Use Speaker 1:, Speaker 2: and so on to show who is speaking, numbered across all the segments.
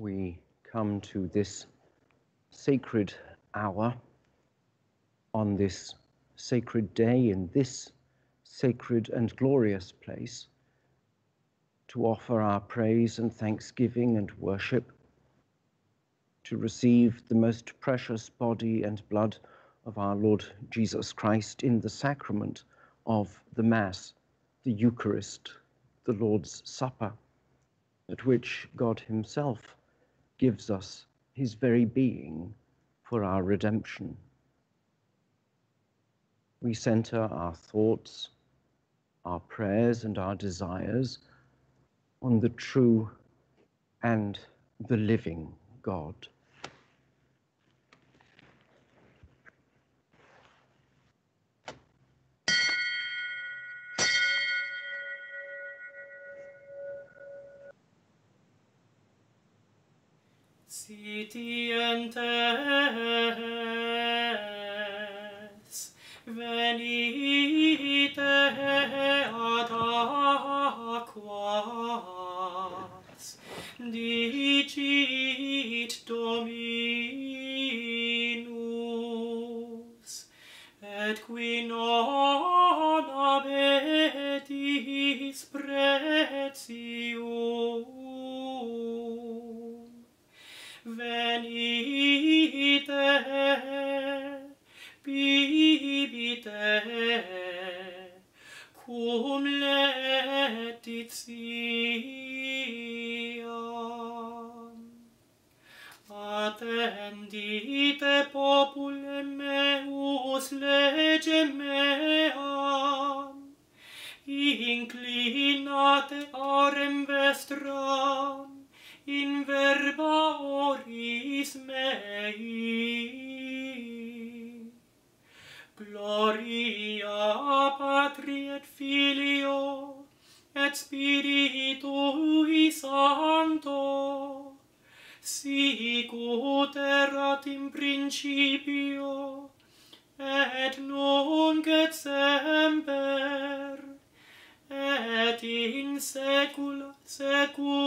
Speaker 1: we come to this sacred hour on this sacred day in this sacred and glorious place to offer our praise and thanksgiving and worship, to receive the most precious body and blood of our Lord Jesus Christ in the sacrament of the Mass, the Eucharist, the Lord's Supper, at which God Himself gives us His very being for our redemption. We center our thoughts, our prayers, and our desires on the true and the living God.
Speaker 2: omnipotentes venite ad aquas dicit dominus et qui non abetis pretium venite bibite cum letition attendite popule meus lege mea et spiritui sancto sic ut erat in principio et nunc et semper et in saecula saeculorum.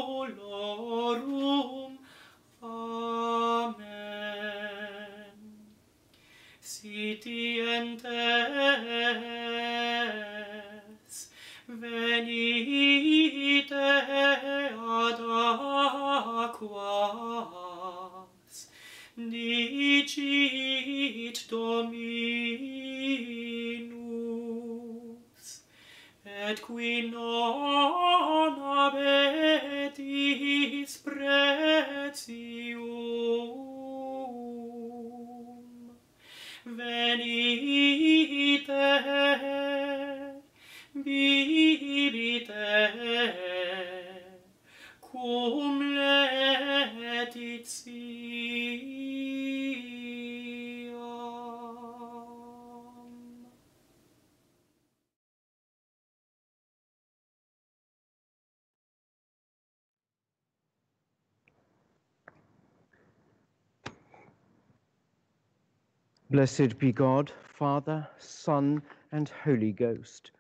Speaker 1: Blessed be God, Father, Son, and Holy Ghost,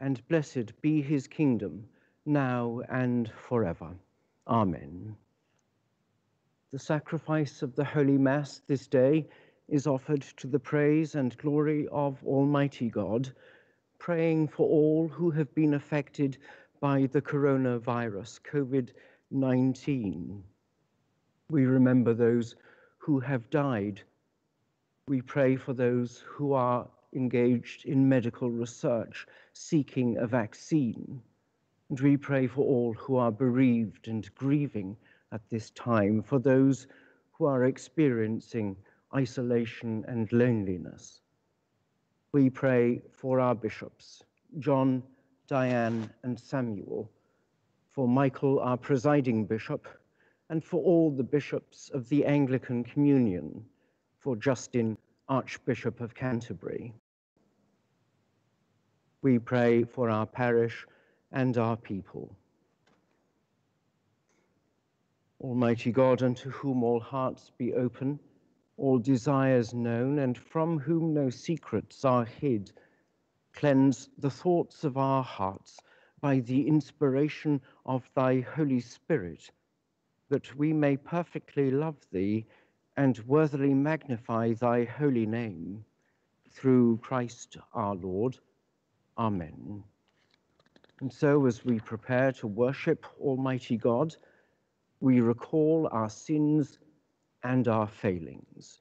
Speaker 1: and blessed be his kingdom, now and forever. Amen. The sacrifice of the Holy Mass this day is offered to the praise and glory of Almighty God, praying for all who have been affected by the coronavirus, COVID 19. We remember those who have died we pray for those who are engaged in medical research seeking a vaccine. And we pray for all who are bereaved and grieving at this time, for those who are experiencing isolation and loneliness. We pray for our bishops, John, Diane, and Samuel, for Michael, our presiding bishop, and for all the bishops of the Anglican Communion for Justin, Archbishop of Canterbury. We pray for our parish and our people. Almighty God, unto whom all hearts be open, all desires known, and from whom no secrets are hid, cleanse the thoughts of our hearts by the inspiration of thy Holy Spirit,
Speaker 3: that we may perfectly love thee and worthily magnify thy holy name. Through Christ our Lord. Amen. And so, as we prepare to worship Almighty God, we recall our sins and our failings.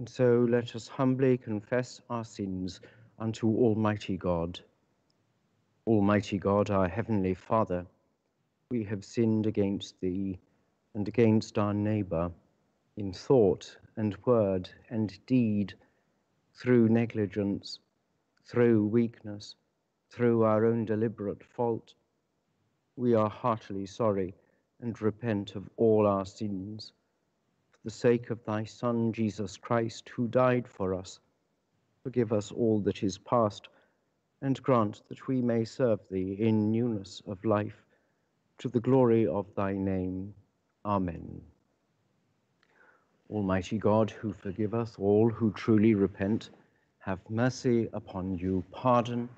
Speaker 3: And so let us humbly confess our sins unto Almighty God. Almighty God, our heavenly Father, we have sinned against thee and against our neighbor in thought and word and deed, through negligence, through weakness, through our own deliberate fault. We are heartily sorry and repent of all our sins the sake of thy Son, Jesus Christ, who died for us. Forgive us all that is past, and grant that we may serve thee in newness of life, to the glory of thy name. Amen. Almighty God, who forgive us all who truly repent, have mercy upon you, pardon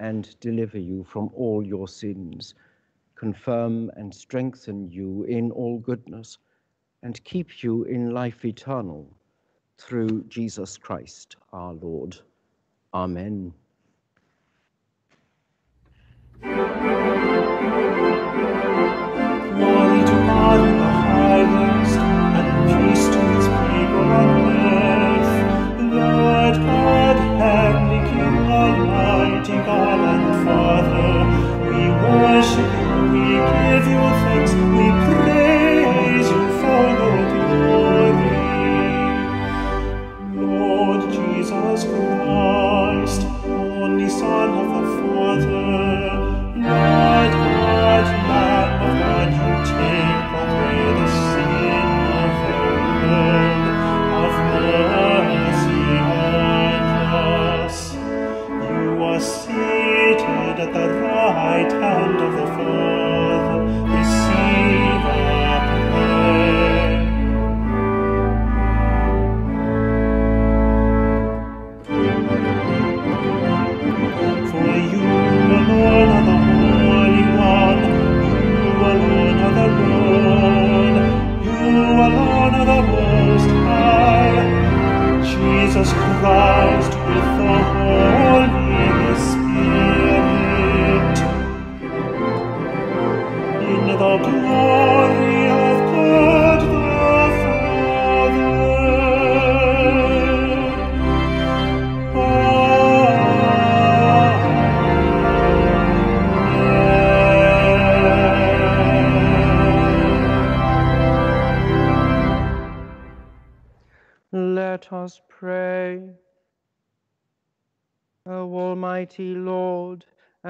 Speaker 3: and deliver you from all your sins, confirm and strengthen you in all goodness, and keep you in life eternal through Jesus Christ our Lord. Amen.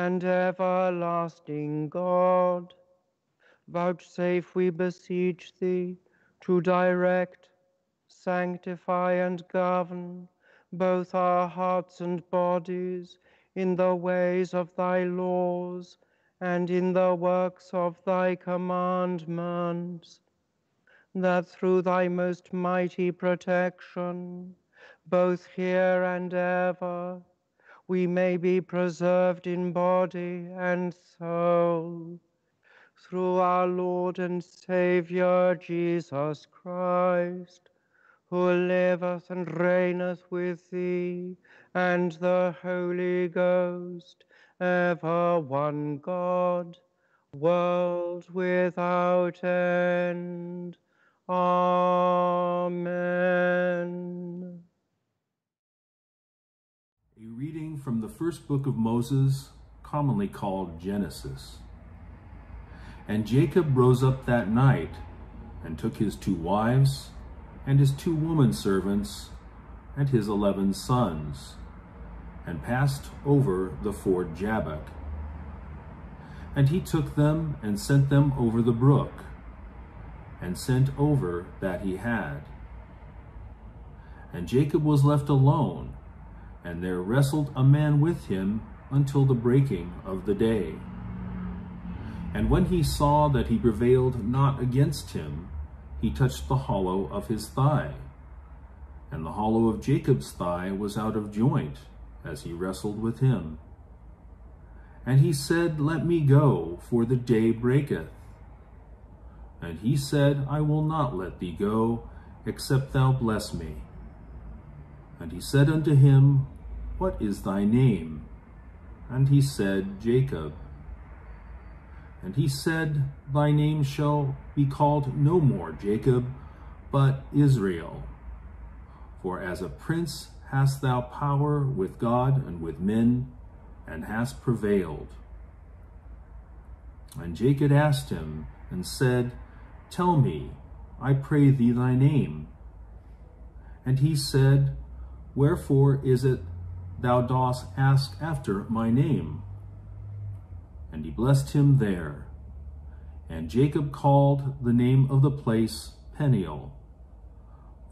Speaker 1: And
Speaker 3: everlasting God, vouchsafe, we beseech thee, to direct, sanctify, and govern both our hearts and bodies in the ways of thy laws and in the works of thy commandments that through thy most mighty protection, both here and ever, we may be preserved in body and soul, through our Lord and Saviour Jesus Christ,
Speaker 1: who liveth and reigneth with thee, and the Holy Ghost, ever one God, world without end. Amen.
Speaker 4: Reading from the first book of Moses, commonly called Genesis. And Jacob rose up that night, and took his two wives, and his two woman servants, and his eleven sons, and passed over the ford Jabbok. And he took them and sent them over the brook, and sent over that he had. And Jacob was left alone, and there wrestled a man with him until the breaking of the day. And when he saw that he prevailed not against him, he touched the hollow of his thigh. And the hollow of Jacob's thigh was out of joint, as he wrestled with him. And he said, Let me go, for the day breaketh. And he said, I will not let thee go, except thou bless me. And he said unto him, What is thy name? And he said, Jacob. And he said, Thy name shall be called no more Jacob, but Israel. For as a prince hast thou power with God and with men, and hast prevailed. And Jacob asked him, and said, Tell me, I pray thee thy name. And he said, Wherefore is it thou dost ask after my name? and he blessed him there. And Jacob called the name of the place Peniel,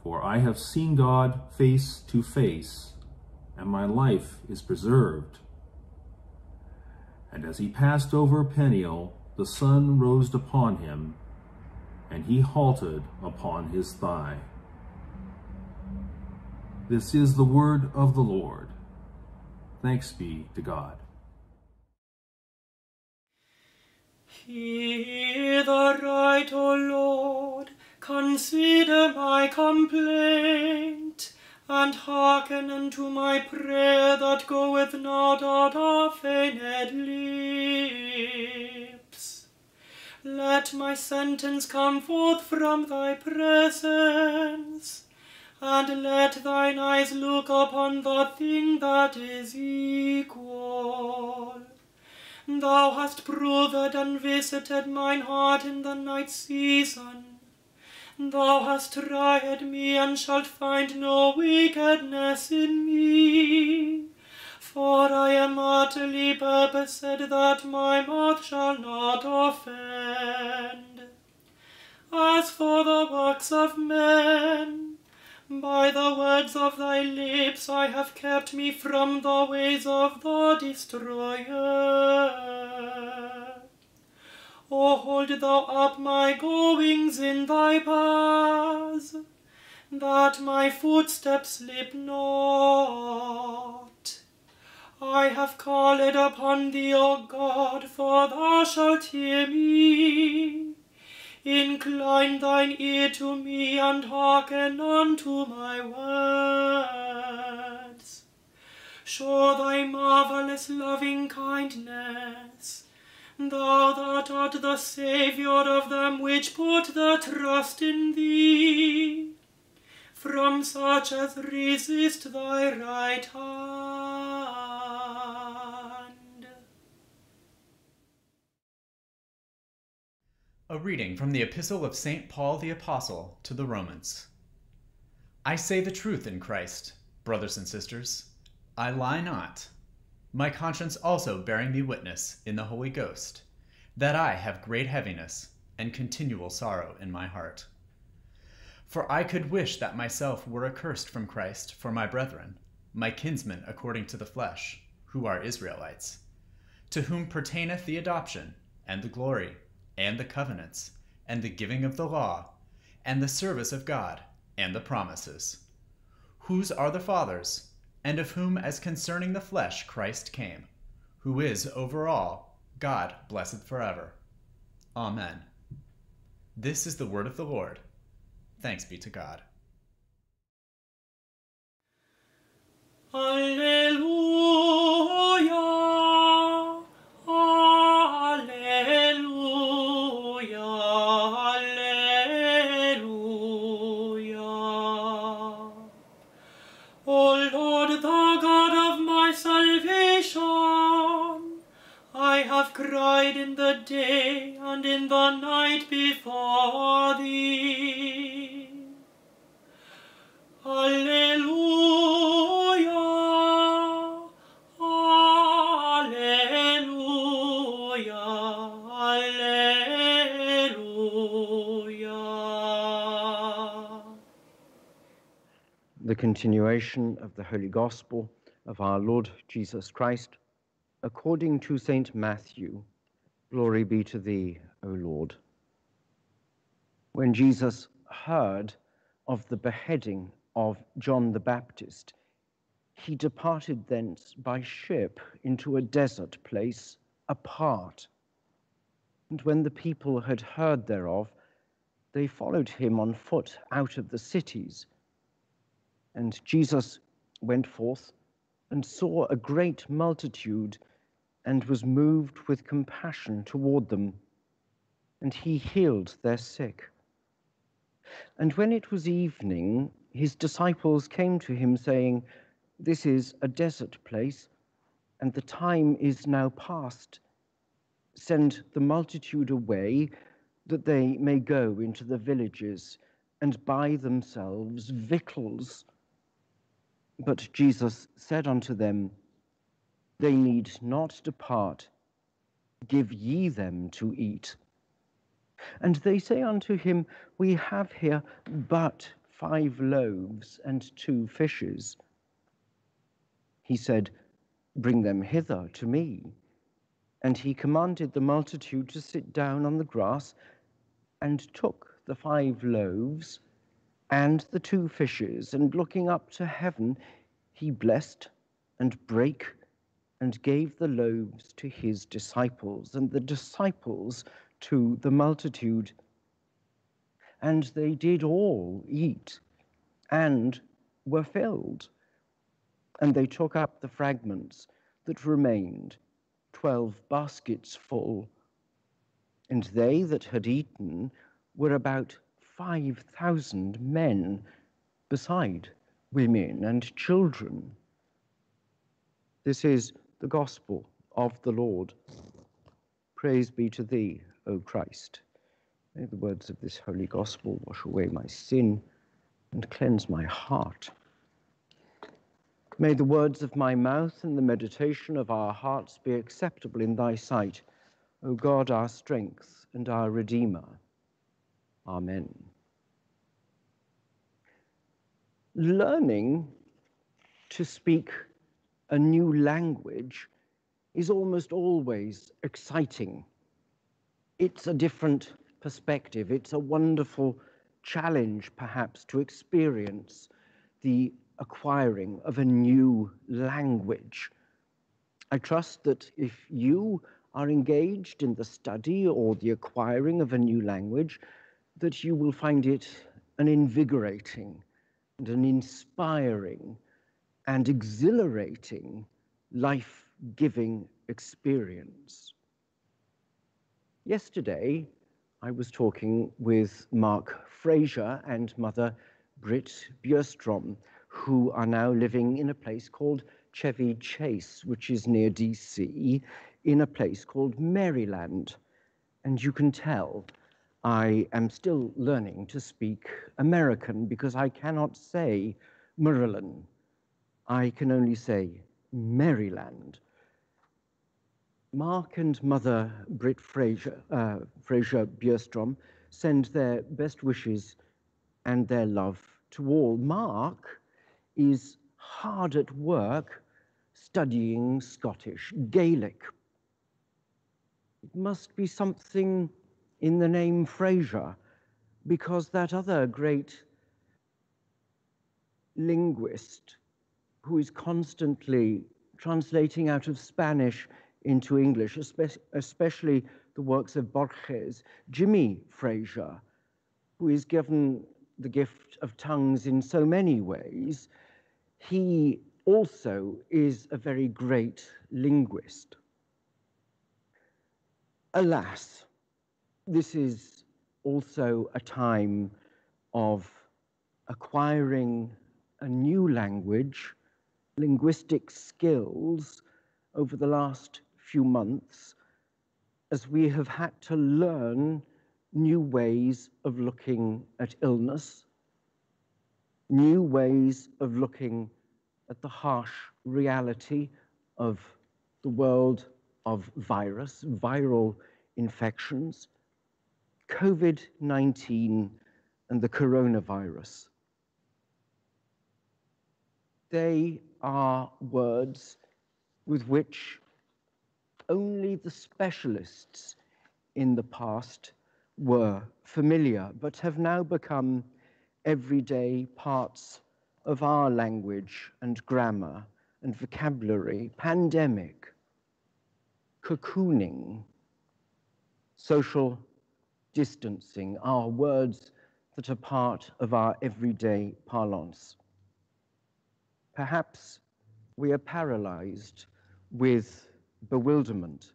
Speaker 4: for I have seen God face to face, and my life is preserved. And as he passed over Peniel, the sun rose upon him, and he halted upon his thigh. This is the word of the Lord. Thanks be to God.
Speaker 2: Hear the right, O Lord, consider my complaint, and hearken unto my prayer that goeth not out of feigned lips. Let my sentence come forth from thy presence, and let thine eyes look upon the thing that is equal. Thou hast proved and visited mine heart in the night season. Thou hast tried me and shalt find no wickedness in me. For I am utterly purposed that my mouth shall not offend. As for the works of men, by the words of thy lips I have kept me from the ways of the destroyer. O hold thou up my goings in thy paths, that my footsteps slip not. I have called upon thee, O God, for thou shalt hear me. Incline thine ear to me and hearken unto my words. Show thy marvelous loving kindness, thou that art the Saviour of them which put their trust in thee, from such as resist thy right hand.
Speaker 5: A reading from the Epistle of St. Paul the Apostle to the Romans. I say the truth in Christ, brothers and sisters. I lie not. My conscience also bearing me witness in the Holy Ghost, that I have great heaviness and continual sorrow in my heart. For I could wish that myself were accursed from Christ for my brethren, my kinsmen according to the flesh, who are Israelites, to whom pertaineth the adoption and the glory and the covenants, and the giving of the law, and the service of God, and the promises, whose are the fathers, and of whom as concerning the flesh Christ came, who is over all, God blessed forever. Amen. This is the word of the Lord. Thanks be to God.
Speaker 2: Alleluia. day and in the night before thee. Alleluia, Alleluia, Alleluia.
Speaker 1: The continuation of the Holy Gospel of our Lord Jesus Christ according to St. Matthew. Glory be to thee, O Lord. When Jesus heard of the beheading of John the Baptist, he departed thence by ship into a desert place apart. And when the people had heard thereof, they followed him on foot out of the cities. And Jesus went forth and saw a great multitude and was moved with compassion toward them. And he healed their sick. And when it was evening, his disciples came to him, saying, This is a desert place, and the time is now past. Send the multitude away, that they may go into the villages and buy themselves victuals. But Jesus said unto them, They need not depart, give ye them to eat. And they say unto him, We have here but five loaves and two fishes. He said, Bring them hither to me. And he commanded the multitude to sit down on the grass, and took the five loaves and the two fishes, and looking up to heaven, he blessed and brake and gave the loaves to his disciples, and the disciples to the multitude. And they did all eat and were filled. And they took up the fragments that remained, twelve baskets full. And they that had eaten were about five thousand men, beside women and children. This is the gospel of the Lord. Praise be to thee, O Christ. May the words of this holy gospel wash away my sin and cleanse my heart. May the words of my mouth and the meditation of our hearts be acceptable in thy sight, O God, our strength and our Redeemer. Amen. Learning to speak a new language is almost always exciting. It's a different perspective. It's a wonderful challenge, perhaps, to experience the acquiring of a new language. I trust that if you are engaged in the study or the acquiring of a new language, that you will find it an invigorating and an inspiring and exhilarating, life giving experience. Yesterday, I was talking with Mark Fraser and Mother Britt Björstrom, who are now living in a place called Chevy Chase, which is near DC, in a place called Maryland. And you can tell I am still learning to speak American because I cannot say Maryland. I can only say Maryland. Mark and Mother Britt Fraser, uh, send their best wishes and their love to all. Mark is hard at work studying Scottish Gaelic. It must be something in the name Fraser, because that other great linguist who is constantly translating out of Spanish into English, especially the works of Borges, Jimmy Fraser, who is given the gift of tongues in so many ways, he also is a very great linguist. Alas, this is also a time of acquiring a new language, linguistic skills over the last few months, as we have had to learn new ways of looking at illness, new ways of looking at the harsh reality of the world of virus, viral infections, COVID 19 and the coronavirus. They are words with which only the specialists in the past were familiar, but have now become everyday parts of our language and grammar and vocabulary. Pandemic, cocooning, social distancing are words that are part of our everyday parlance. Perhaps we are paralyzed with bewilderment.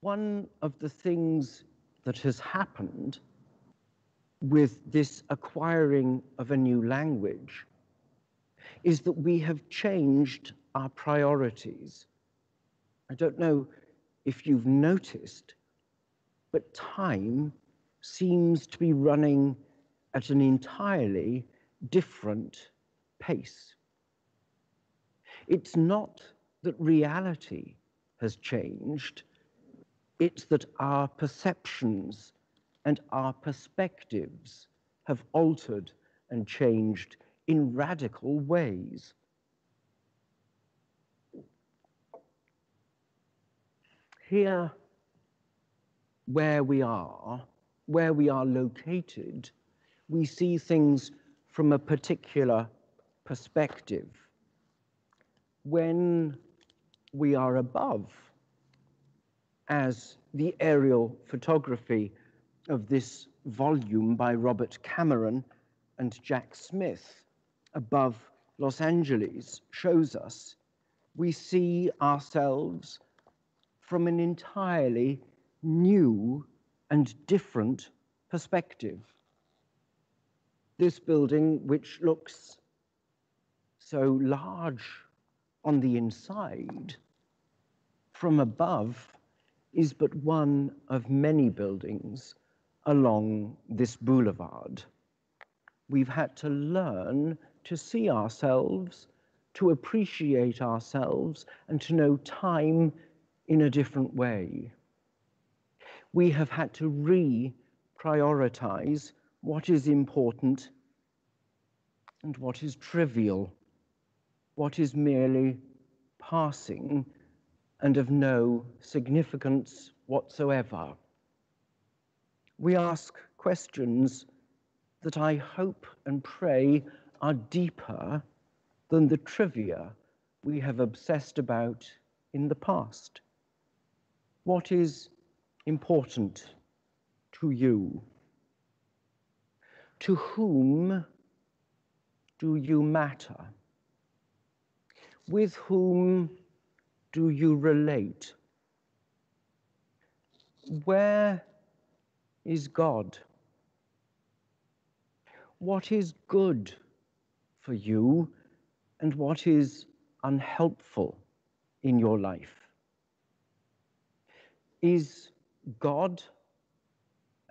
Speaker 1: One of the things that has happened with this acquiring of a new language is that we have changed our priorities. I don't know if you've noticed, but time seems to be running at an entirely different pace. It's not that reality has changed, it's that our perceptions and our perspectives have altered and changed in radical ways. Here, where we are, where we are located, we see things from a particular perspective. When we are above, as the aerial photography of this volume by Robert Cameron and Jack Smith above Los Angeles shows us, we see ourselves from an entirely new and different perspective. This building, which looks so large on the inside, from above is but one of many buildings along this boulevard. We've had to learn to see ourselves, to appreciate ourselves, and to know time in a different way. We have had to re-prioritize what is important and what is trivial, what is merely passing and of no significance whatsoever. We ask questions that I hope and pray are deeper than the trivia we have obsessed about in the past. What is important to you? To whom do you matter? With whom do you relate? Where is God? What is good for you and what is unhelpful in your life? Is God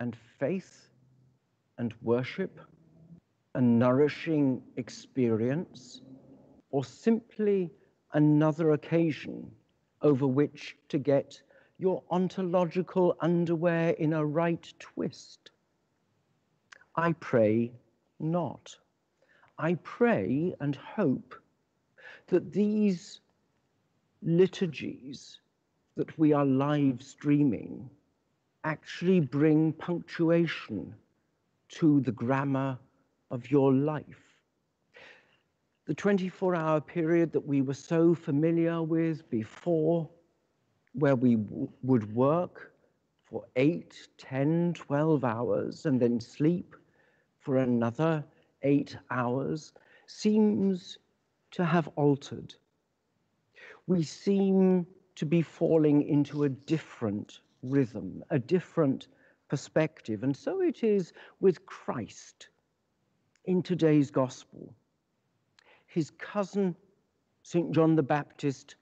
Speaker 1: and faith and worship a nourishing experience or simply another occasion over which to get your ontological underwear in a right twist? I pray not. I pray and hope that these liturgies that we are live streaming actually bring punctuation to the grammar of your life. The 24 hour period that we were so familiar with before, where we would work for 8, 10, 12 hours and then sleep for another eight hours, seems to have altered. We seem to be falling into a different rhythm, a different perspective. And so it is with Christ in today's gospel. His cousin, St. John the Baptist,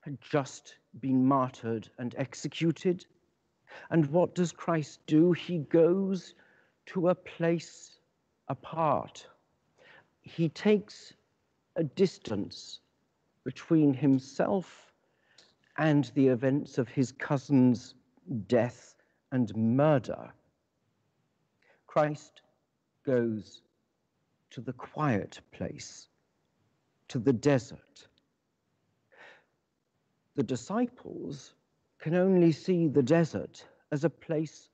Speaker 1: had just been martyred and executed. And what does Christ do? He goes to a place apart. He takes a distance between himself and the events of his cousin's death and murder. Christ goes to the quiet place, to the desert. The disciples can only see the desert as a place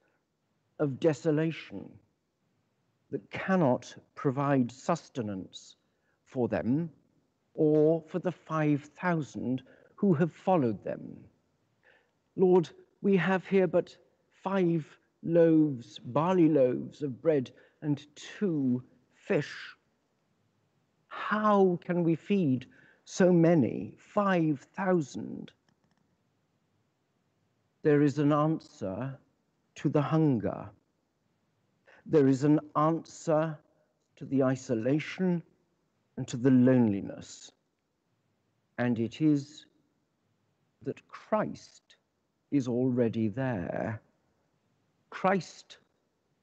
Speaker 1: of desolation that cannot provide sustenance for them or for the 5,000 who have followed them. Lord, we have here but five loaves, barley loaves of bread, and two fish. How can we feed so many? 5,000. There is an answer to the hunger. There is an answer to the isolation and to the loneliness. And it is that Christ is already there. Christ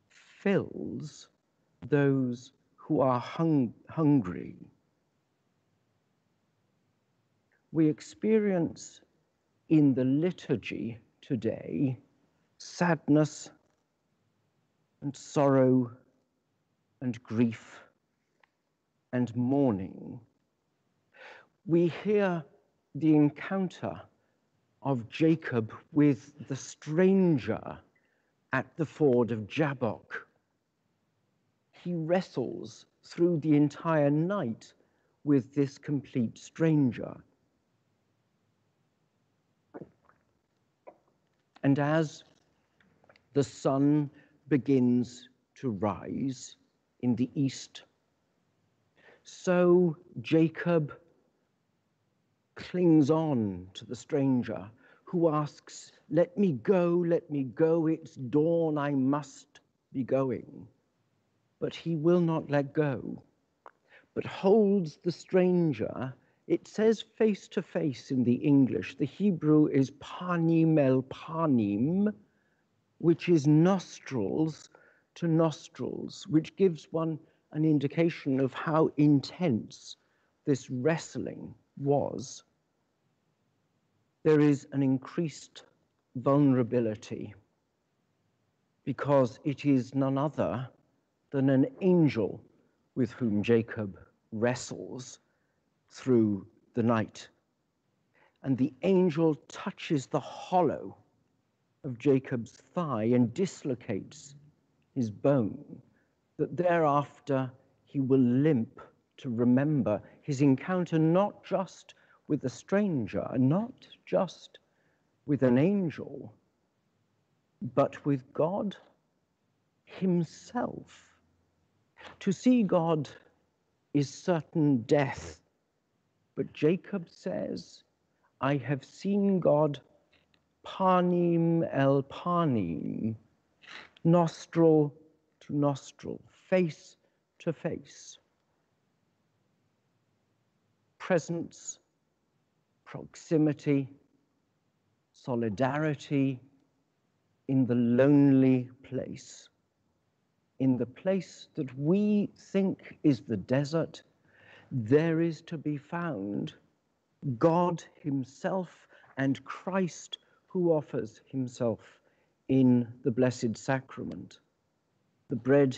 Speaker 1: fills those who are hung hungry. We experience in the liturgy today sadness and sorrow and grief and mourning. We hear the encounter of Jacob with the stranger at the ford of Jabbok. He wrestles through the entire night with this complete stranger. And as the sun begins to rise in the east, so Jacob clings on to the stranger who asks, Let me go, let me go, it's dawn, I must be going. But he will not let go, but holds the stranger. It says face to face in the English. The Hebrew is panim el panim, which is nostrils to nostrils, which gives one an indication of how intense this wrestling was there is an increased vulnerability because it is none other than an angel with whom Jacob wrestles through the night. And the angel touches the hollow of Jacob's thigh and dislocates his bone, that thereafter he will limp to remember his encounter not just with a stranger, not just with an angel, but with God Himself. To see God is certain death, but Jacob says, I have seen God panim el panim, nostril to nostril, face to face. Presence proximity, solidarity in the lonely place, in the place that we think is the desert, there is to be found God Himself and Christ who offers Himself in the Blessed Sacrament, the bread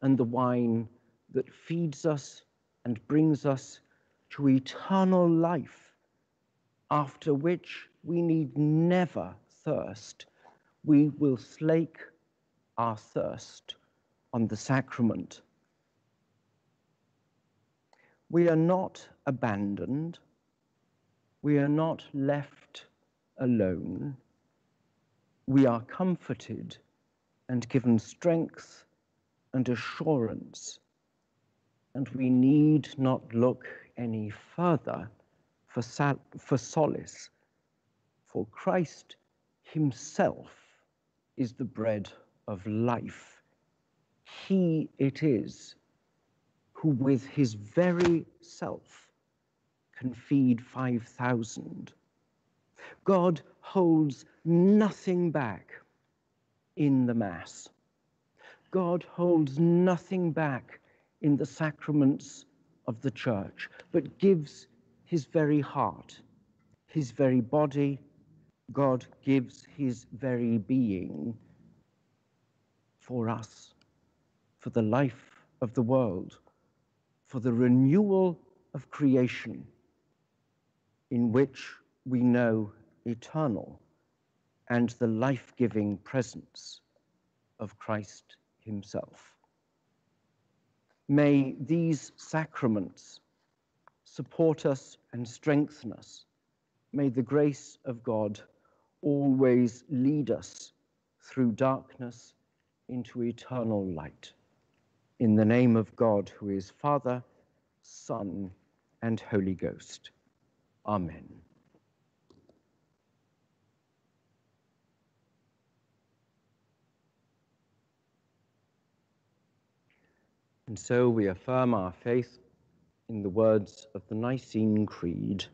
Speaker 1: and the wine that feeds us and brings us to eternal life after which we need never thirst. We will slake our thirst on the sacrament. We are not abandoned. We are not left alone. We are comforted and given strength and assurance. And we need not look any further for, sal- for solace, for Christ Himself is the bread of life. He it is who, with His very self, can feed 5,000. God holds nothing back in the Mass. God holds nothing back in the sacraments of the Church, but gives his very heart, his very body, God gives his very being for us, for the life of the world, for the renewal of creation in which we know eternal and the life giving presence of Christ Himself. May these sacraments support us and strengthen us. May the grace of God always lead us through darkness into eternal light. In the name of God, who is Father, Son, and Holy Ghost. Amen. And so we affirm our faith in the words of the Nicene Creed.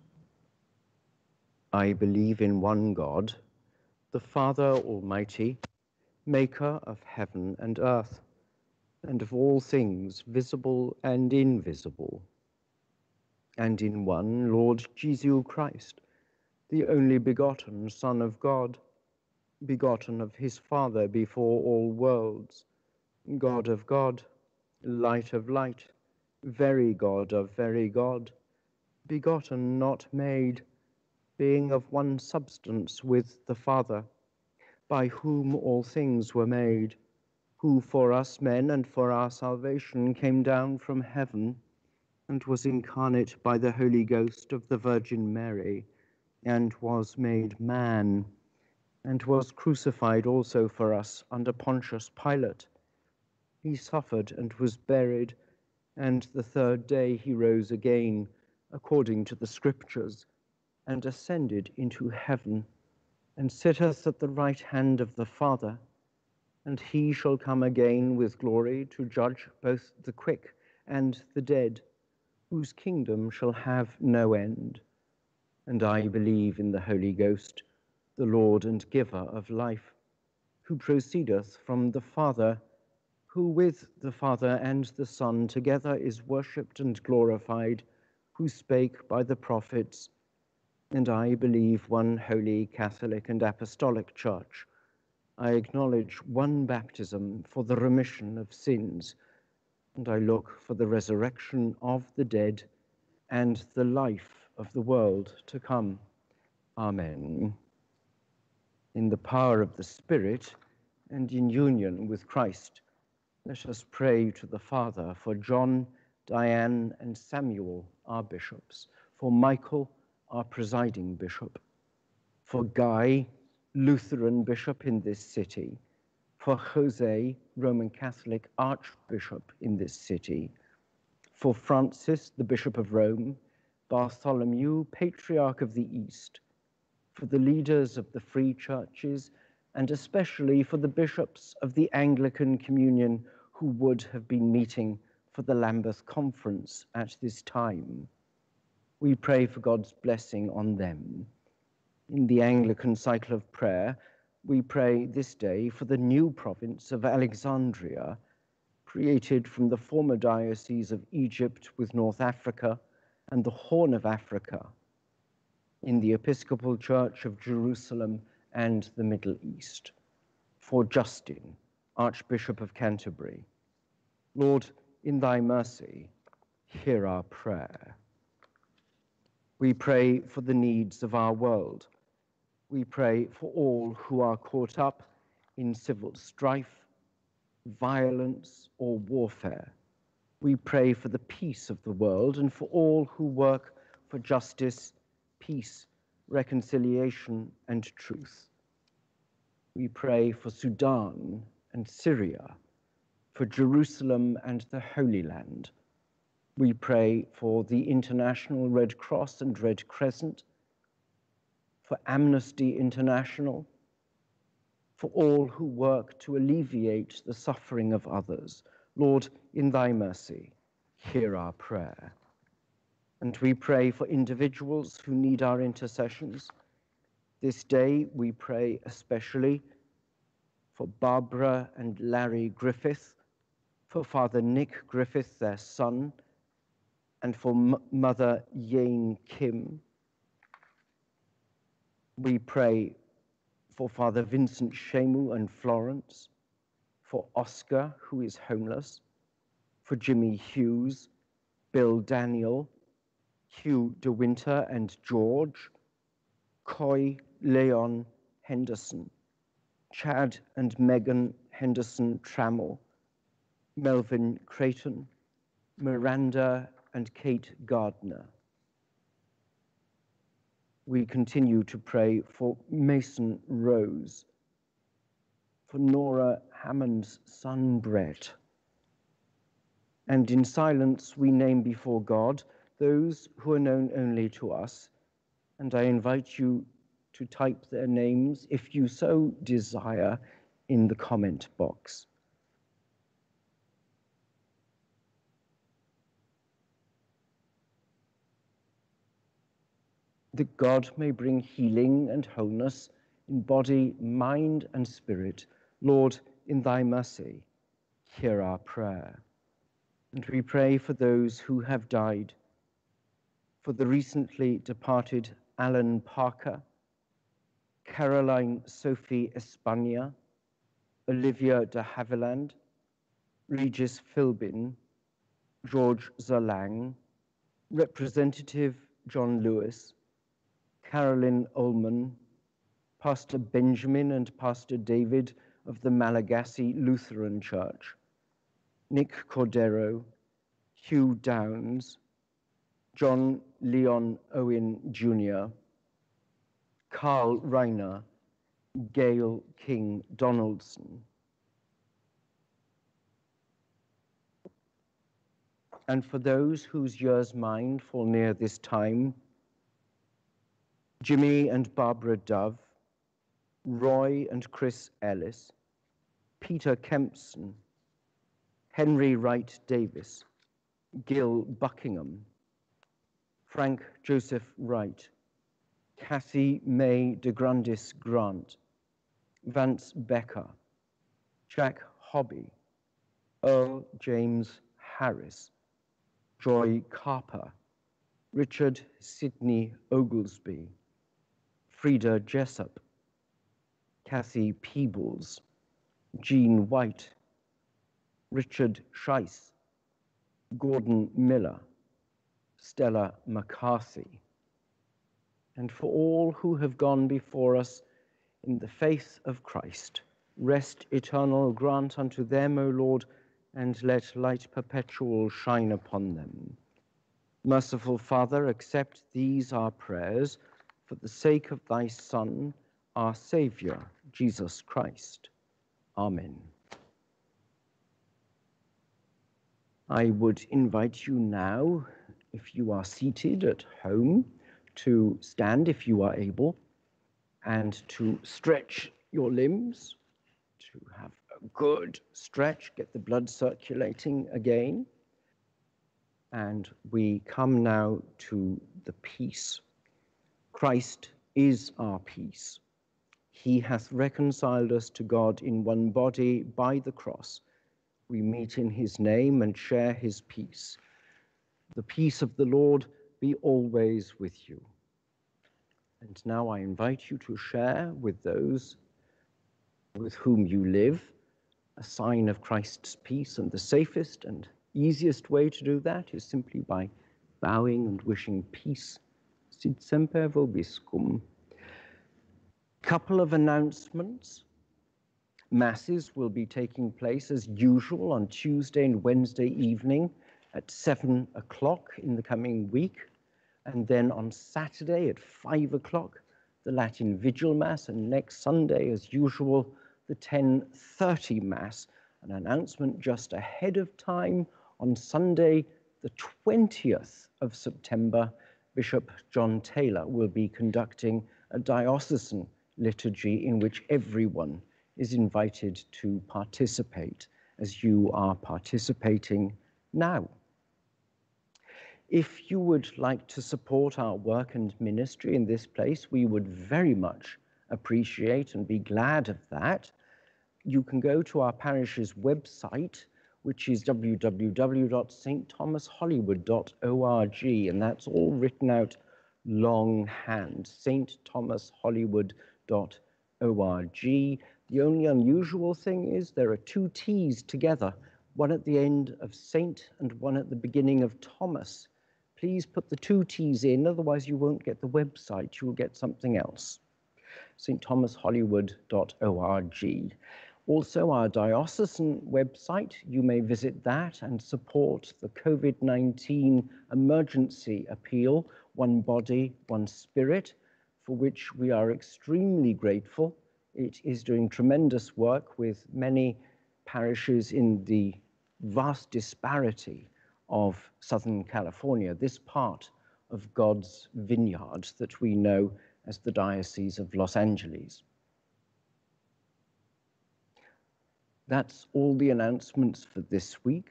Speaker 1: I believe in one God, the Father Almighty, maker of heaven and earth, and of all things visible and invisible, and in one Lord Jesus Christ, the only begotten Son of God, begotten of his Father before all worlds, God of God, light of light, very God of very God, begotten, not made, being of one substance with the Father, by whom all things were made, who for us men and for our salvation came down from heaven and was incarnate by the Holy Ghost of the Virgin Mary, and was made man, and was crucified also for us under Pontius Pilate. He suffered and was buried, and the third day he rose again, according to the Scriptures, and ascended into heaven, and sitteth at the right hand of the Father. And he shall come again with glory to judge both the quick and the dead, whose kingdom shall have no end. And I believe in the Holy Ghost, the Lord and giver of life, who proceedeth from the Father who with the Father and the Son together is worshipped and glorified, who spake by the prophets, and I believe one holy Catholic and Apostolic Church. I acknowledge one baptism for the remission of sins, and I look for the resurrection of the dead and the life of the world to come. Amen. In the power of the Spirit and in union with Christ, let us pray to the Father for John, Diane, and Samuel, our bishops, for Michael, our presiding bishop, for Guy, Lutheran bishop in this city, for Jose, Roman Catholic archbishop in this city, for Francis, the Bishop of Rome, Bartholomew, Patriarch of the East, for the leaders of the free churches and especially for the bishops of the Anglican Communion who would have been meeting for the Lambeth Conference at this time. We pray for God's blessing on them. In the Anglican cycle of prayer, we pray this day for the new province of Alexandria, created from the former diocese of Egypt with North Africa and the Horn of Africa, in the Episcopal Church of Jerusalem and the Middle East. For Justin, Archbishop of Canterbury, Lord, in thy mercy, hear our prayer. We pray for the needs of our world. We pray for all who are caught up in civil strife, violence, or warfare. We pray for the peace of the world and for all who work for justice, peace, reconciliation, and truth. We pray for Sudan and Syria, for Jerusalem and the Holy Land. We pray for the International Red Cross and Red Crescent, for Amnesty International, for all who work to alleviate the suffering of others. Lord, in thy mercy, hear our prayer. And we pray for individuals who need our intercessions. This day we pray especially for Barbara and Larry Griffith, for Father Nick Griffith, their son, and for M Mother Yane Kim. We pray for Father Vincent Shemu and Florence, for Oscar, who is homeless, for Jimmy Hughes, Bill Daniel, Hugh De Winter and George, Coy Leon Henderson, Chad and Megan Henderson Trammell, Melvin Creighton, Miranda and Kate Gardner. We continue to pray for Mason Rose, for Nora Hammond's son Brett. And in silence, we name before God those who are known only to us. And I invite you to type their names, if you so desire, in the comment box. That God may bring healing and wholeness in body, mind, and spirit. Lord, in thy mercy, hear our prayer. And we pray for those who have died, for the recently departed Alan Parker, Caroline Sophie Espana, Olivia de Havilland, Regis Philbin, George Zalang, Representative John Lewis, Carolyn Ullman, Pastor Benjamin and Pastor David of the Malagasy Lutheran Church, Nick Cordero, Hugh Downs, John Leon Owen Jr., Carl Reiner, Gail King Donaldson. And for those whose years mind fall near this time, Jimmy and Barbara Dove, Roy and Chris Ellis, Peter Kempson, Henry Wright Davis, Gil Buckingham, Frank Joseph Wright, Cassie May de Grandis Grant, Vance Becker, Jack Hobby, Earl James Harris, Joy Carper, Richard Sidney Oglesby, Frida Jessup, Kathy Peebles, Jean White, Richard Scheiss, Gordon Miller, Stella McCarthy, and for all who have gone before us in the faith of Christ. Rest eternal grant unto them, O Lord, and let light perpetual shine upon them. Merciful Father, accept these our prayers for the sake of thy Son, our Saviour, Jesus Christ. Amen. I would invite you now, if you are seated at home, to stand if you are able and to stretch your limbs, to have a good stretch, get the blood circulating again. And we come now to the peace. Christ is our peace. He hath reconciled us to God in one body by the cross. We meet in his name and share his peace. The peace of the Lord be always with you. And now I invite you to share with those with whom you live a sign of Christ's peace. And the safest and easiest way to do that is simply by bowing and wishing peace. Sit semper vobiscum. Couple of announcements. Masses will be taking place as usual on Tuesday and Wednesday evening at 7 o'clock in the coming week. And then on Saturday at 5 o'clock, the Latin Vigil Mass. And next Sunday, as usual, the 10.30 Mass. An announcement just ahead of time on Sunday, the 20th of September, Bishop John Taylor will be conducting a diocesan liturgy in which everyone is invited to participate as you are participating now. If you would like to support our work and ministry in this place, we would very much appreciate and be glad of that. You can go to our parish's website, which is www.stthomashollywood.org, and that's all written out longhand, stthomashollywood.org. The only unusual thing is there are two T's together
Speaker 2: one at the end of Saint and one at the beginning of Thomas. Please put the two T's in, otherwise you won't get the website, you will get something else. stthomashollywood.org. Also, our diocesan website, you may visit that and support the COVID 19 emergency appeal, One Body, One Spirit, for which we are extremely grateful. It is doing tremendous work with many parishes in the vast disparity of Southern California, this part of God's vineyard that we know as the Diocese of Los Angeles. That's all the announcements for this week.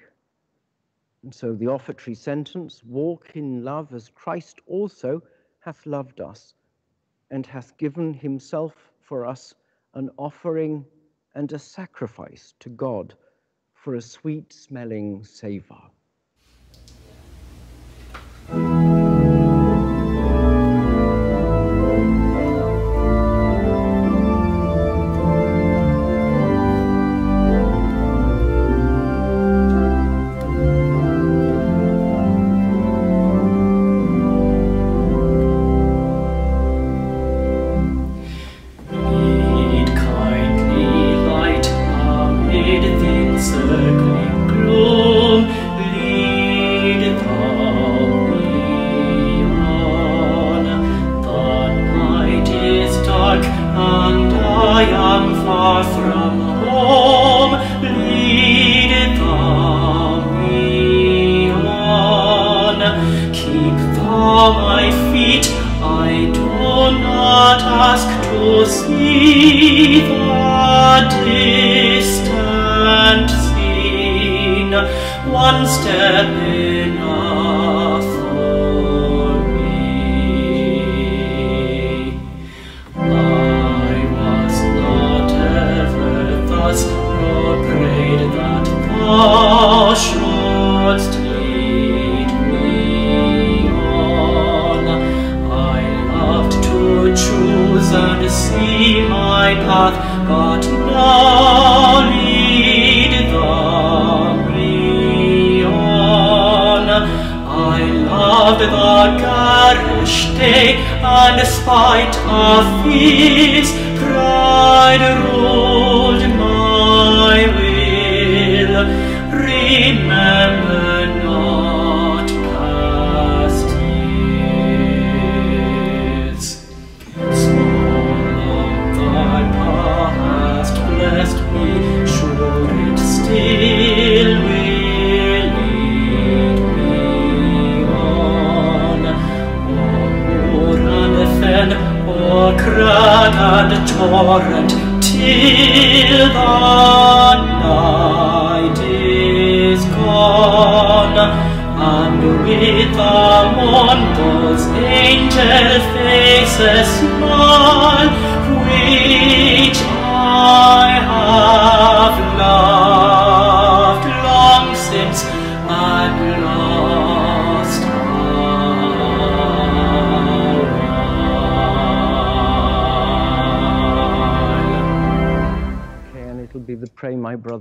Speaker 2: And so the offertory sentence walk in love as Christ also hath loved us and hath given himself for us an offering and a sacrifice to God for a sweet smelling savour.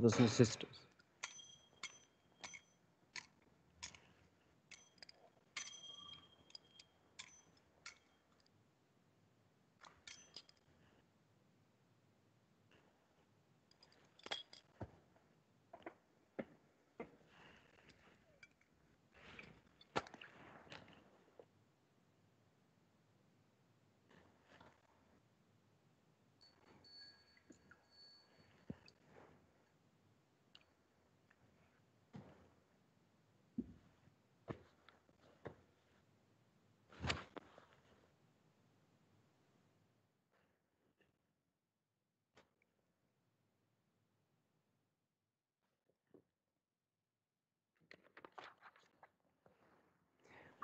Speaker 2: Pray, my brothers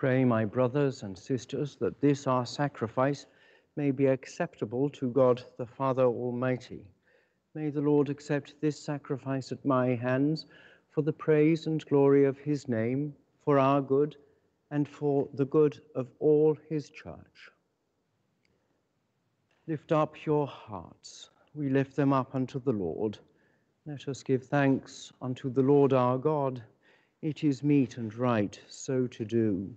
Speaker 2: Pray, my brothers and sisters, that this our sacrifice may be acceptable to God the Father Almighty. May the Lord accept this sacrifice at my hands for the praise and glory of his name, for our good, and for the good of all his church. Lift up your hearts. We lift them up unto the Lord.
Speaker 1: Let us give thanks unto the Lord our God. It is meet and right so to do.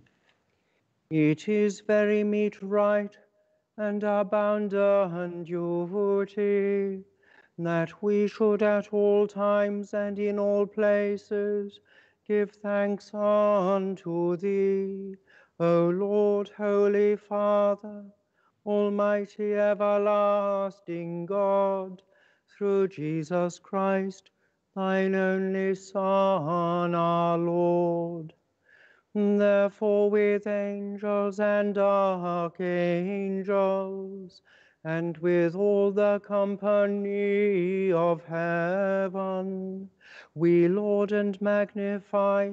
Speaker 1: It is very meet, right, and our bounder bounden duty that we should at all times and in all places give thanks unto thee, O Lord, Holy Father, Almighty everlasting God through Jesus Christ, thine only Son, our Lord. Therefore, with angels and archangels, and with all the company of heaven, we laud and magnify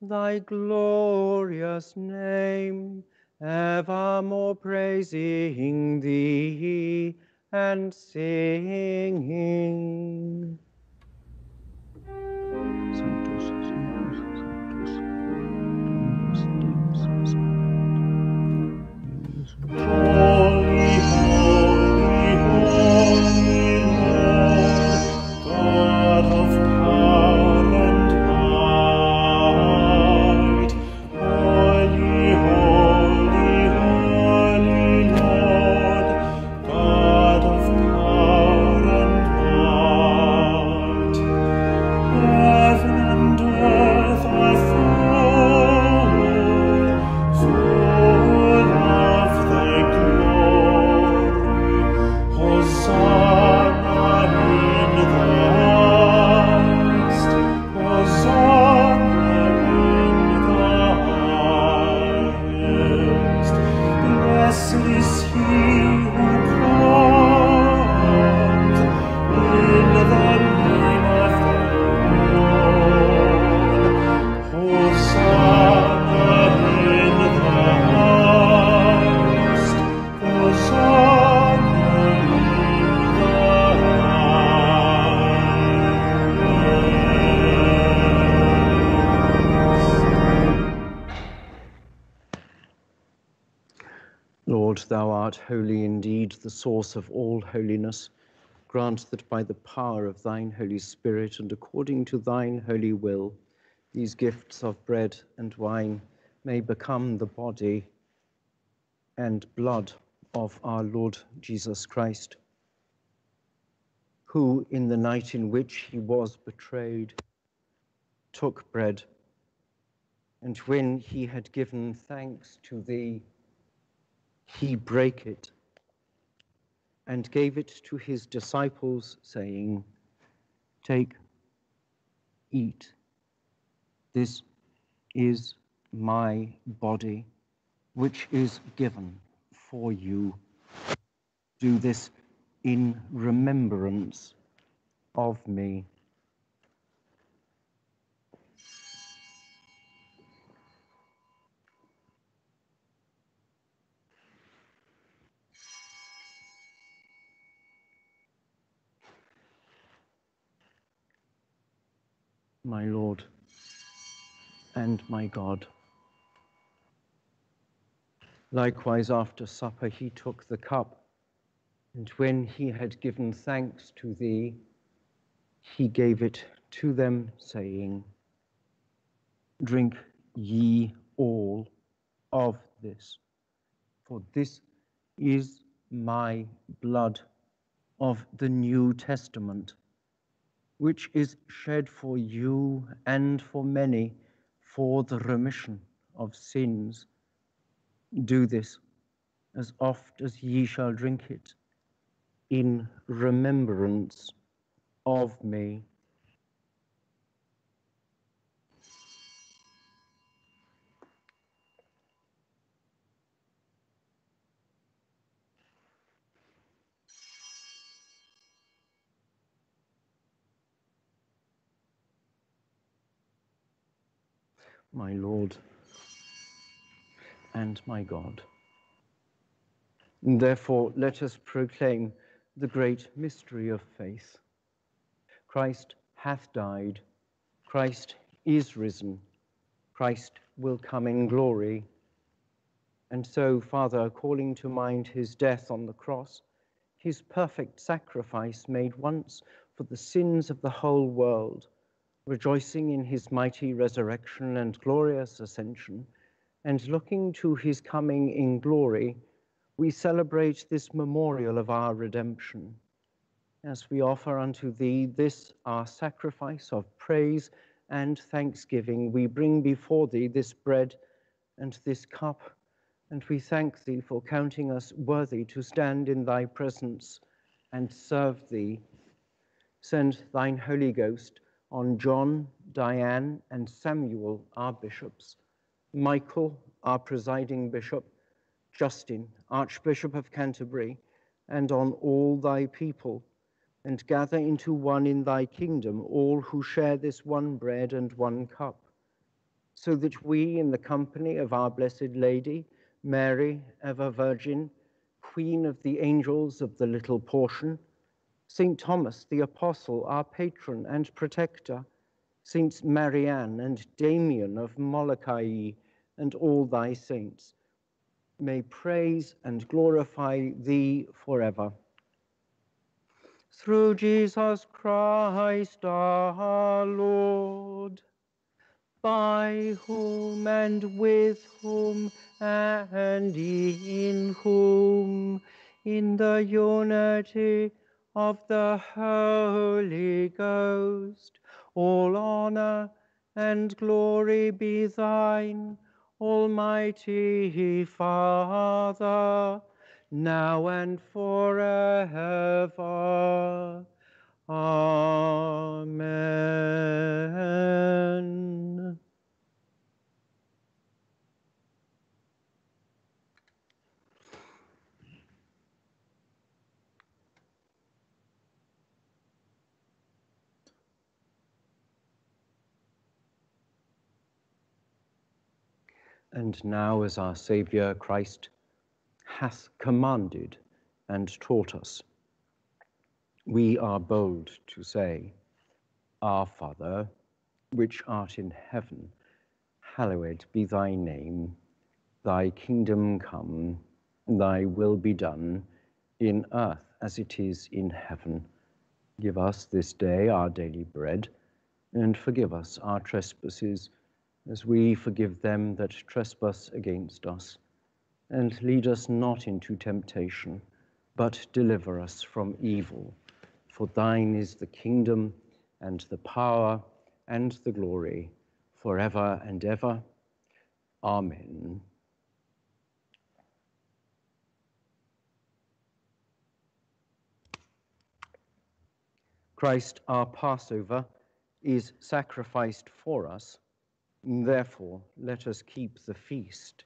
Speaker 1: thy glorious name, evermore praising thee and singing. Source of all holiness. Grant that by the power of thine Holy Spirit and according to thine holy will, these gifts of bread and wine may become the body and blood of our Lord Jesus Christ, who, in the night in which he was betrayed, took bread, and when he had given thanks to thee, he brake it and gave it to his disciples, saying, Take, eat. This is my body, which is given for you. Do this in remembrance of me. My Lord and my God. Likewise, after supper, he took the cup, and when he had given thanks to thee, he gave it to them, saying, Drink ye all of this, for this is my blood of the New Testament which is shed for you and for many for the remission of sins. Do this as oft as ye shall drink it in remembrance of me. My Lord and my God. And therefore, let us proclaim the great mystery of faith. Christ hath died, Christ is risen, Christ will come in glory. And so, Father, calling to mind his death on the cross, his perfect sacrifice made once for the sins of the whole world, rejoicing in his mighty resurrection and glorious ascension, and looking to his coming in glory, we celebrate this memorial of our redemption. As we offer unto thee this our sacrifice of praise and thanksgiving, we bring before thee this bread and this cup, and we thank thee for counting us worthy to stand in thy presence and serve thee send thine Holy Ghost on John, Diane, and Samuel, our bishops, Michael, our presiding bishop, Justin, Archbishop of Canterbury, and on all thy people, and gather into one in thy kingdom all who share this one bread and one cup, so that we, in the company of our Blessed Lady, Mary, ever Virgin, Queen of the angels of the little portion, St. Thomas the Apostle, our patron and protector, Saints Marianne and Damien of Molokai, and all thy saints, may praise and glorify thee forever. Through Jesus Christ our Lord, by whom and with whom and in whom, in the unity of the Holy Ghost. All honor and glory be thine, Almighty Father, now and forever. Amen. And now, as our Saviour Christ hath commanded and taught us, we are bold to say, Our Father, which art in heaven, hallowed be thy name. Thy kingdom come, thy will be done, in earth as it is in heaven. Give us this day our daily bread, and forgive us our trespasses as we forgive them that trespass against us. And lead us not into temptation, but deliver us from evil. For thine is the kingdom, and the power, and the glory, forever and ever. Amen. Christ, our Passover, is sacrificed for us Therefore, let us keep the feast.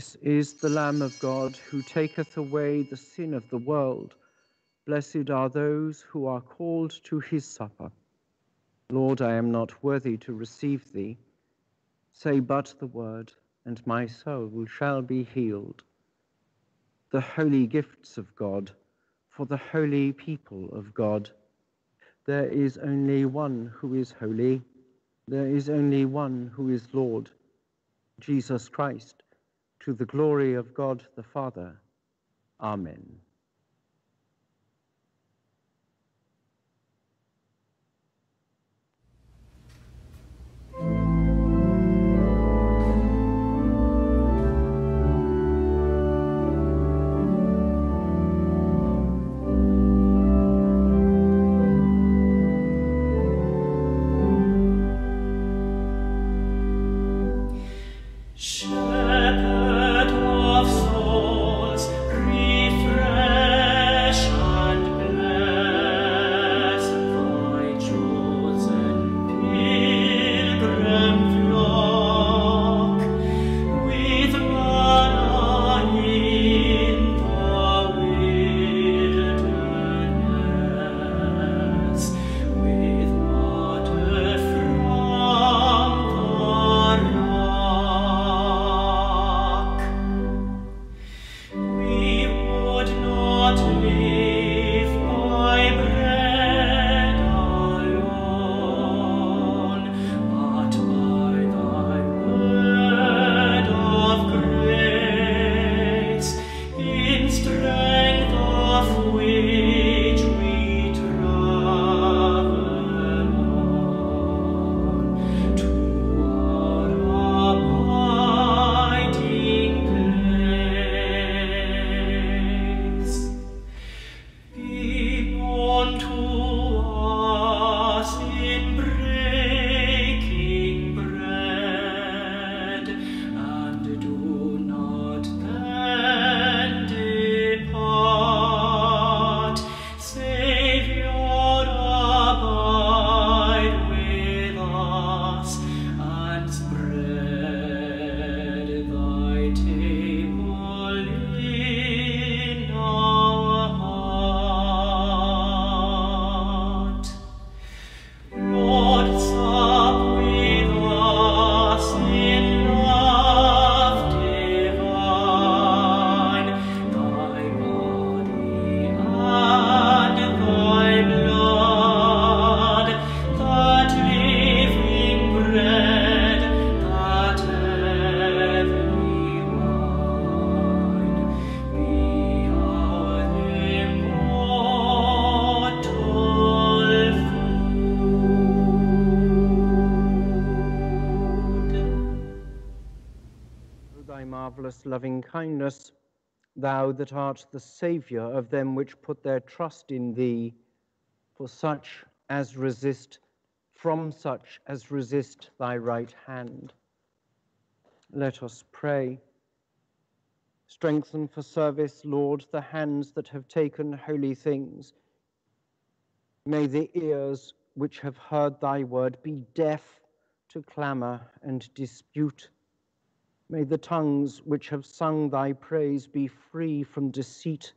Speaker 1: This is the Lamb of God who taketh away the sin of the world. Blessed are those who are called to his supper. Lord, I am not worthy to receive thee. Say but the word, and my soul shall be healed. The holy gifts of God for the holy people of God. There is only one who is holy. There is only one who is Lord, Jesus Christ
Speaker 2: to the glory of God the Father. Amen. Thou that art the Saviour of them which put their trust in thee, for such as resist, from such as resist thy right hand. Let us pray. Strengthen for service, Lord, the hands that have taken holy things. May the ears which have heard thy word be deaf to clamor and dispute. May the tongues which have sung thy praise be free from deceit.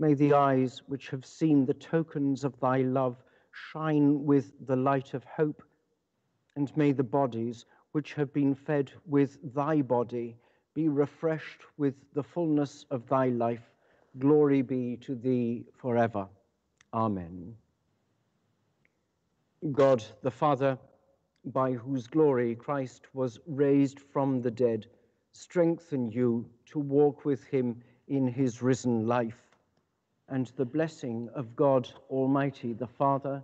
Speaker 2: May the eyes which have seen the tokens of thy love shine with the light of hope. And may the bodies which have been fed with thy body be refreshed with the fullness of thy life. Glory be to thee forever. Amen. God the Father, by whose glory Christ was raised from the dead, strengthen you to walk with him in his risen life. And the blessing of God Almighty, the Father,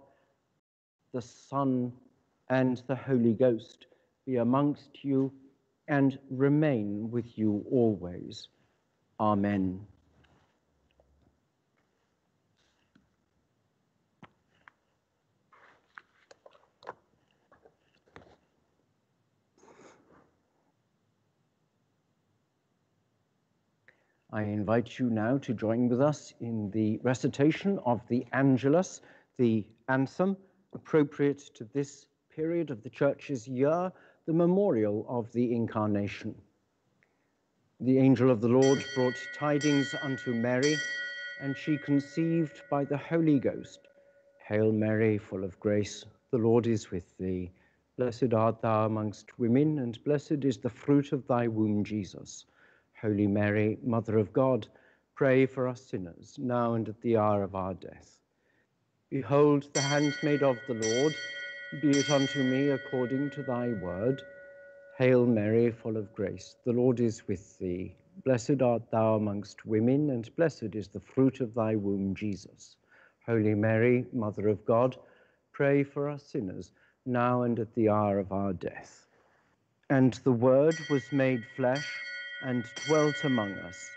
Speaker 2: the Son, and the Holy Ghost be amongst you and remain with you always. Amen. I invite you now to join with us in the recitation of the Angelus, the anthem appropriate to this period of the Church's year, the memorial of the Incarnation. The angel of the Lord brought tidings unto Mary, and she conceived by the Holy Ghost. Hail Mary, full of grace, the Lord is with thee. Blessed art thou amongst women, and blessed is the fruit of thy womb, Jesus. Holy Mary, Mother of God, pray for us sinners, now and at the hour of our death. Behold the handmaid of the Lord, be it unto me according to thy word.
Speaker 1: Hail Mary, full of grace, the Lord is with thee. Blessed art thou amongst women, and blessed is the fruit of thy womb, Jesus. Holy Mary, Mother of God, pray for us sinners, now and at the hour of our death. And the Word was made flesh and dwelt among us.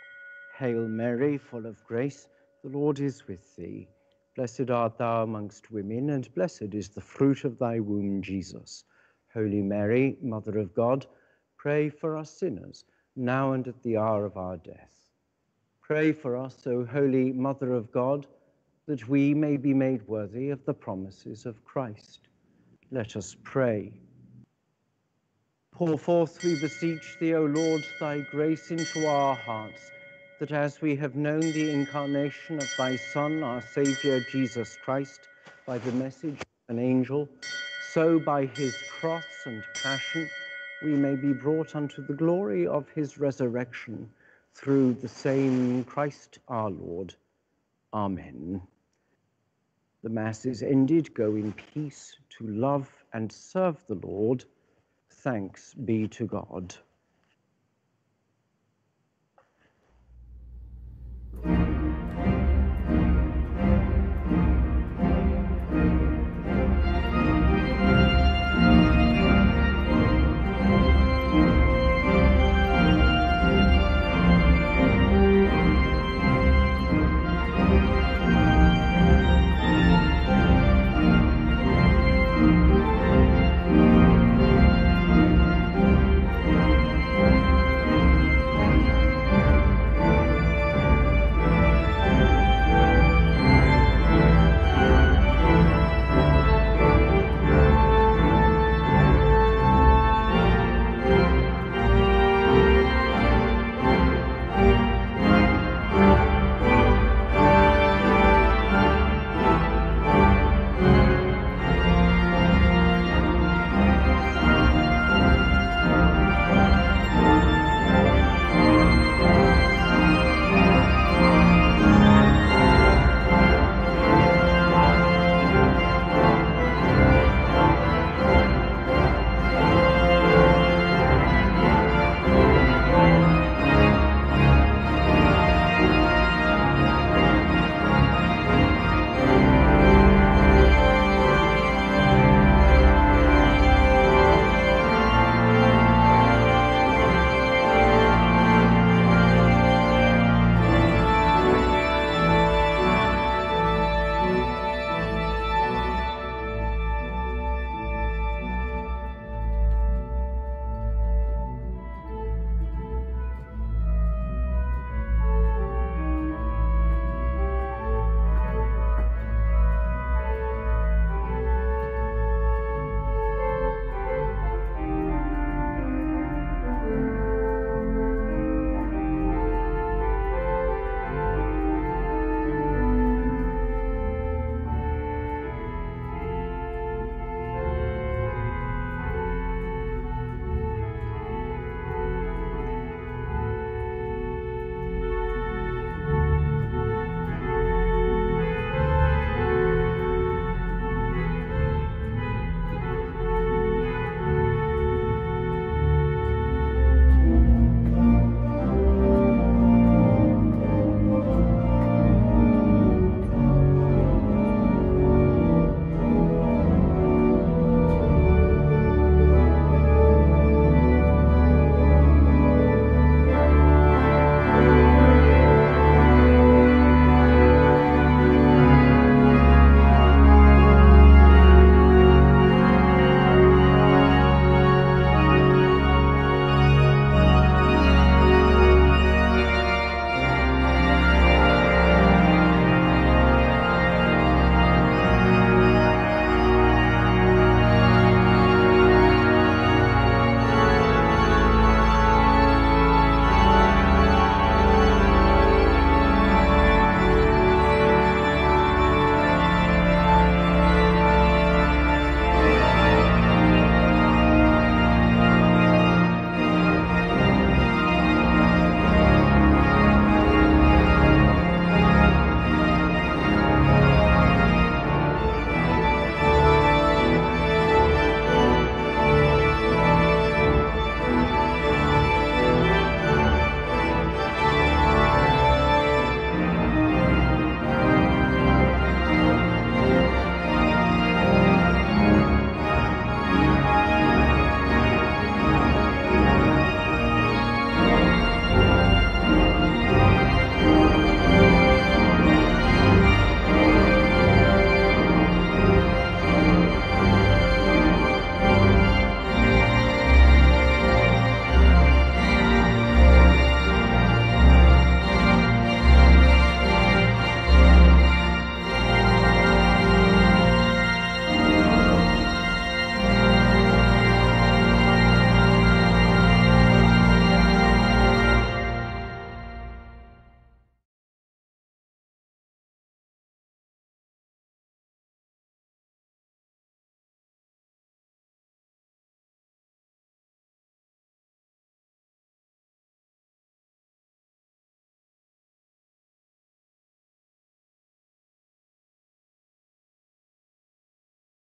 Speaker 1: Hail Mary, full of grace, the Lord is with thee. Blessed art thou amongst women, and blessed is the fruit of thy womb, Jesus. Holy Mary, Mother of God, pray for us sinners, now and at the hour of our death. Pray for us, O Holy Mother of God, that we may be made worthy of the promises of Christ. Let us pray. Pour forth, we beseech thee, O Lord, thy grace into our hearts, that as we have known the incarnation of thy Son, our Saviour Jesus Christ, by the message of an angel, so by his cross and passion we may be brought unto the glory of his resurrection through the same Christ our Lord. Amen. The Mass is ended. Go in peace to love and serve the Lord. Thanks be to God.